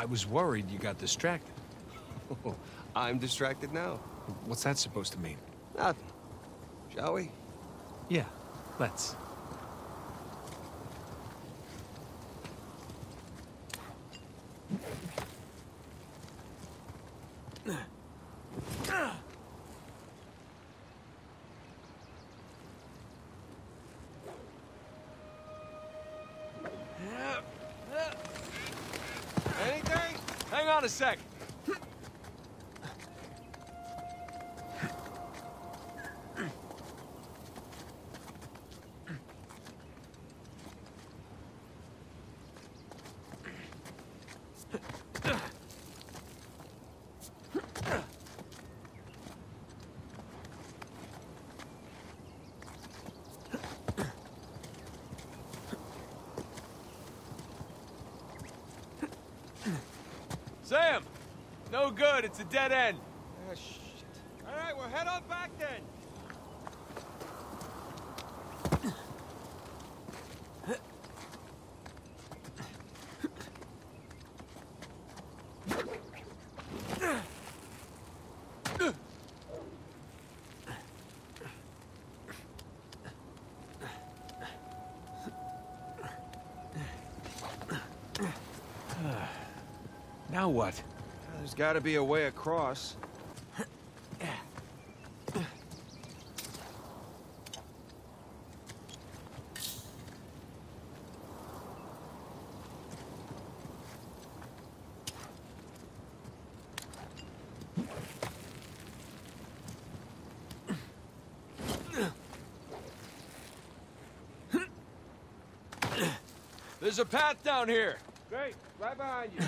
I was worried you got distracted. I'm distracted now. What's that supposed to mean? Nothing. Shall we? Yeah, let's. Anything? Hang on a sec. Sam! No good, it's a dead end. Ah, shit. All right, we'll head on back then. Now what? There's got to be a way across. There's a path down here. Great, right behind you.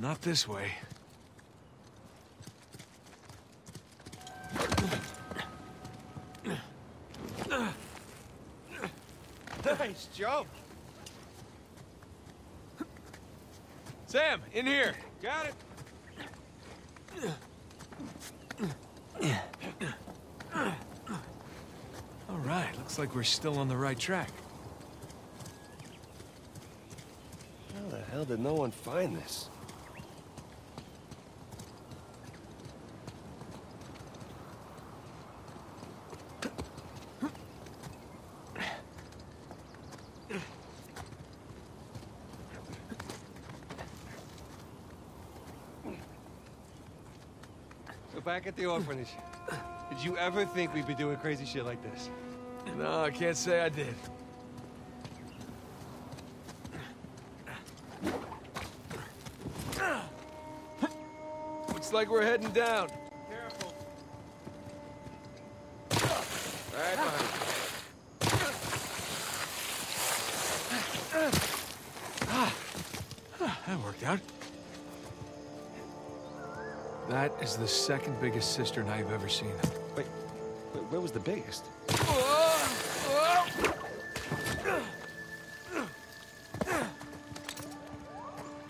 Not this way. Nice jump. Sam, in here. Got it. All right, looks like we're still on the right track. How the hell did no one find this? So back at the orphanage, did you ever think we'd be doing crazy shit like this? No, I can't say I did. Looks like we're heading down. Careful. Right behind you. That worked out. That is the second biggest cistern I've ever seen. Wait, wait, where was the biggest?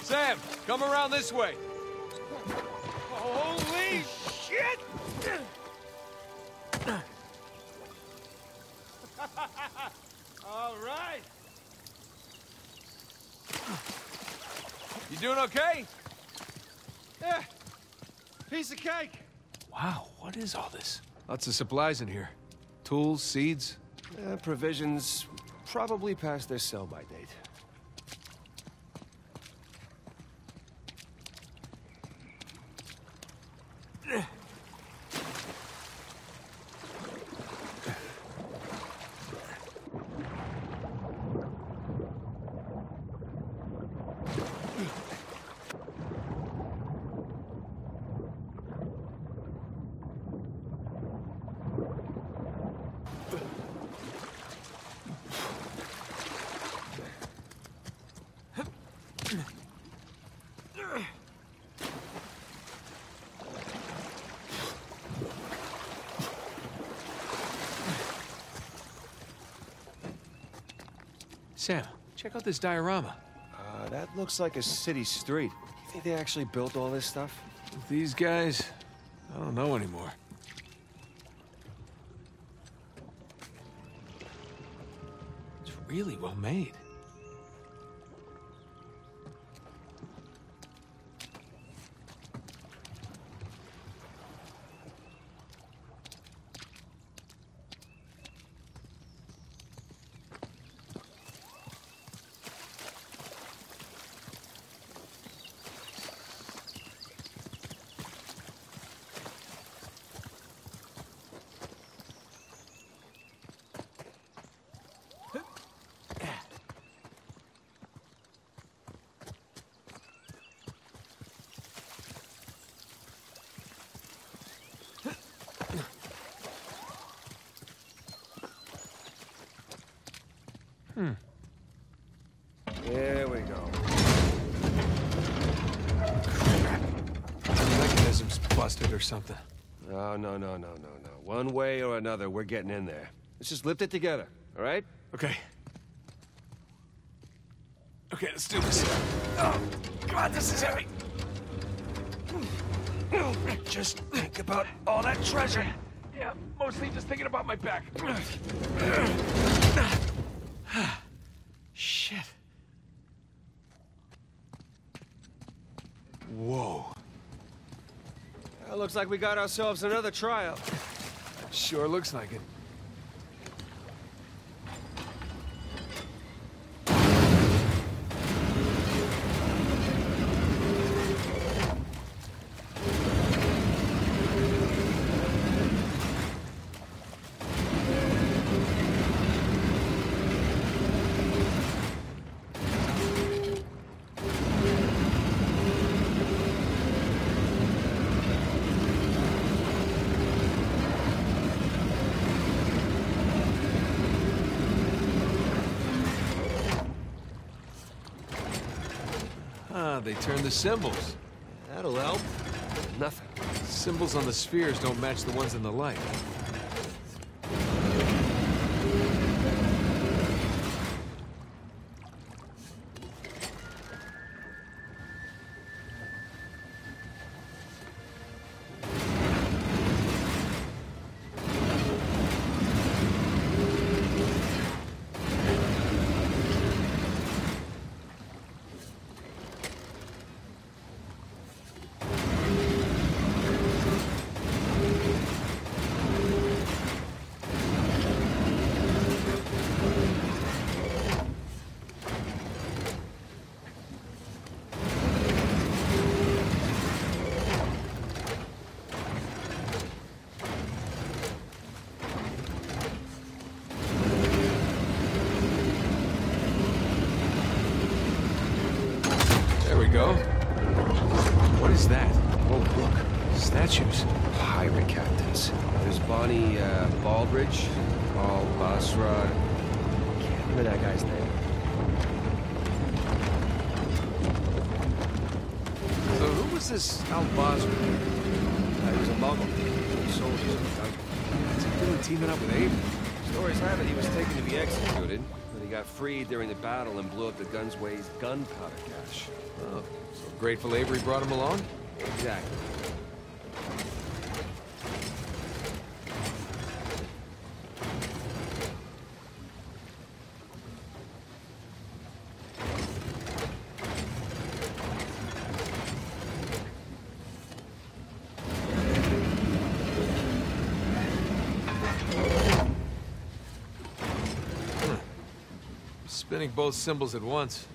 Sam, come around this way. Holy shit! All right. You doing okay? Yeah. Piece of cake. Wow, what is all this? Lots of supplies in here. Tools, seeds. Uh, provisions probably past their sell-by date. Sam, check out this diorama. Uh, that looks like a city street. You think they actually built all this stuff? With these guys, I don't know anymore. It's really well made. There we go. Mechanism's busted or something. No, no, no, no, no, no. One way or another, we're getting in there. Let's just lift it together, all right? Okay. Okay, let's do this. Oh, come on, this is heavy. Just think about all that treasure. Yeah, mostly just thinking about my back. Shit. Whoa. Well, looks like we got ourselves another trial. Sure looks like it. Ah, they turned the symbols. That'll help. Nothing. Symbols on the spheres don't match the ones in the light. This Al-Basra? Uh, he was a Mughal. Soldiers in the jungle. Is he really teaming up with Abe? Stories have it he was taken to be executed, but he got freed during the battle and blew up the Gunsway's gunpowder cache. Oh, so Grateful Avery brought him along? Exactly. Spinning both symbols at once.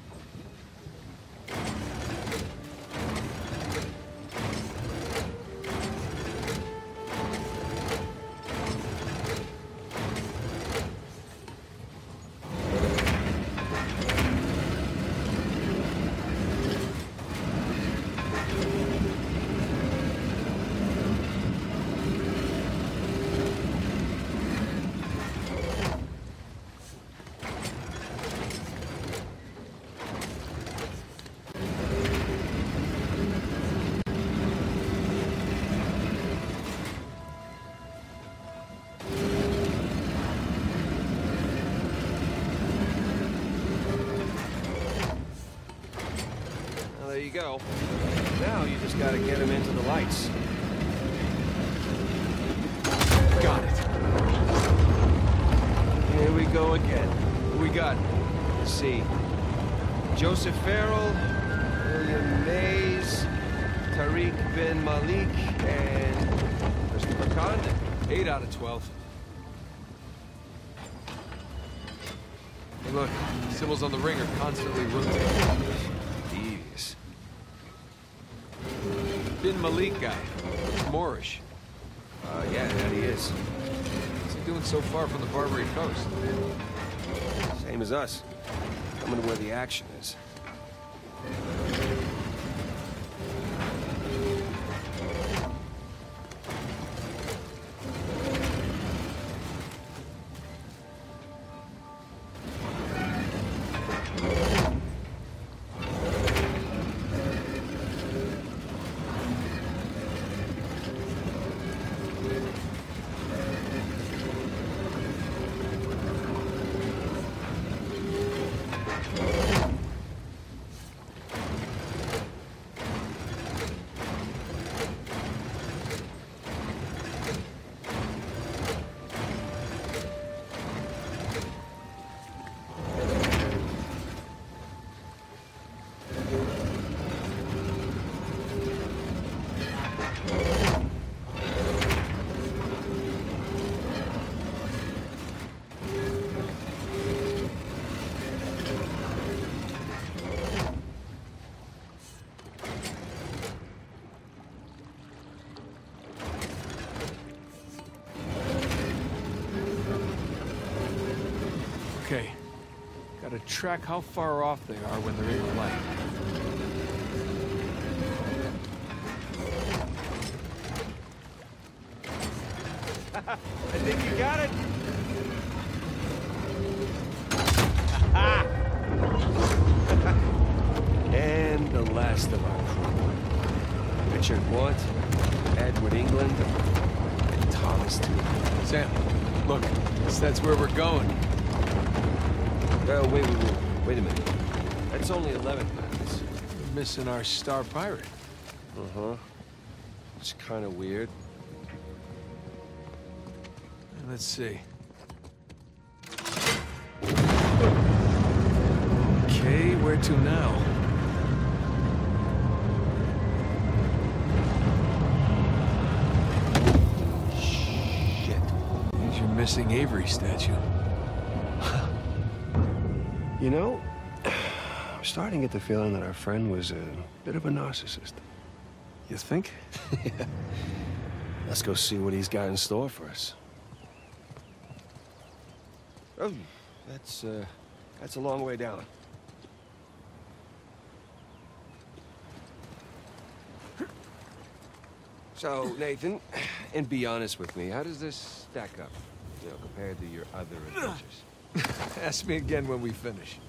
Gotta get him into the lights. Got it. Here we go again. What we got? Let's see. Joseph Farrell, William Mayes, Tariq bin Malik, and Christopher Condent. Eight out of twelve. Hey, look. Symbols on the ring are constantly rotating. Bin Malik guy. Moorish. Uh, yeah, that he is. What's he doing so far from the Barbary coast? Same as us. Coming to where the action is. Gotta track how far off they are when they're in the light. I think you got it. and the last of our crew. Richard Want, Edward England, and Thomas. Sam, look. That's where we're going. Oh, wait, wait, wait. Wait a minute. That's only 11 minutes. We're missing our star pirate. Uh-huh. It's kind of weird. Let's see. Okay, where to now? Shit. There's your missing Avery statue. You know, I'm starting to get the feeling that our friend was a bit of a narcissist. You think? Let's go see what he's got in store for us. Oh, that's, uh, that's a long way down. So, Nathan, and be honest with me, how does this stack up, you know, compared to your other adventures? Ask me again when we finish.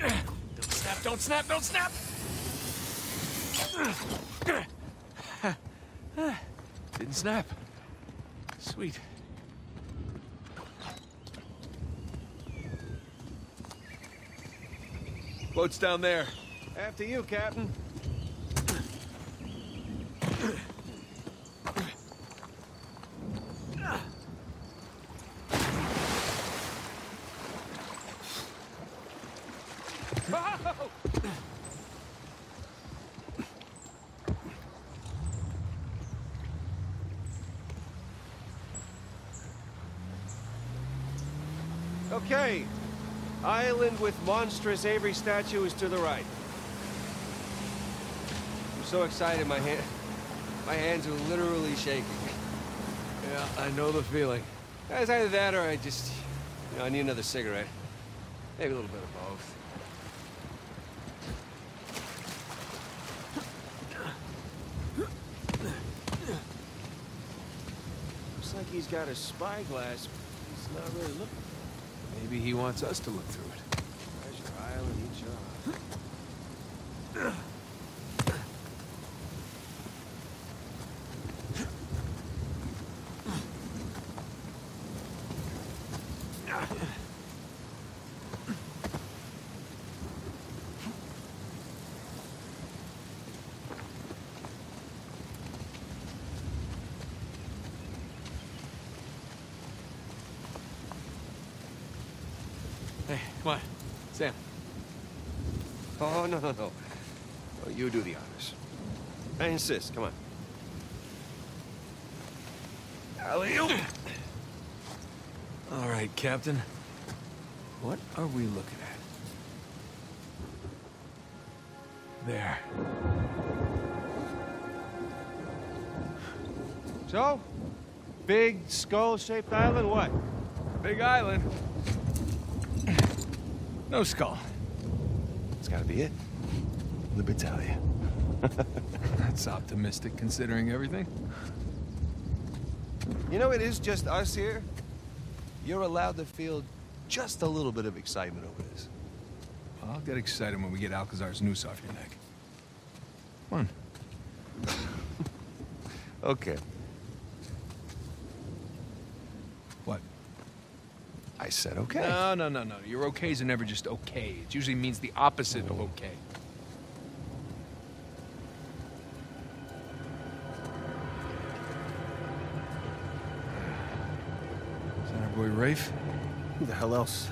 Don't snap, don't snap, don't snap! Didn't snap. Sweet. Boat's down there. After you, Captain. Okay. Island with monstrous Avery statue is to the right. I'm so excited, my hand, my hands are literally shaking. Yeah, I know the feeling. It's either that or I just, you know, I need another cigarette. Maybe a little bit of both. He's got a spyglass. but He's not really looking. Maybe he wants us to look through it. Treasure Island, each other. Hey, come on. Sam. Oh, no, no, no. Oh, you do the honors. I insist. Come on. Alley-oop. All right, Captain. What are we looking at? There. So? Big skull-shaped island, what? Big island. No skull. It's gotta be it. Libertalia. That's optimistic considering everything. You know, it is just us here. You're allowed to feel just a little bit of excitement over this. I'll get excited when we get Alcazar's noose off your neck. Come on. Okay. I said okay. No, no, no, no. Your okays are never just okay. It usually means the opposite of okay. Is that our boy Rafe? Who the hell else?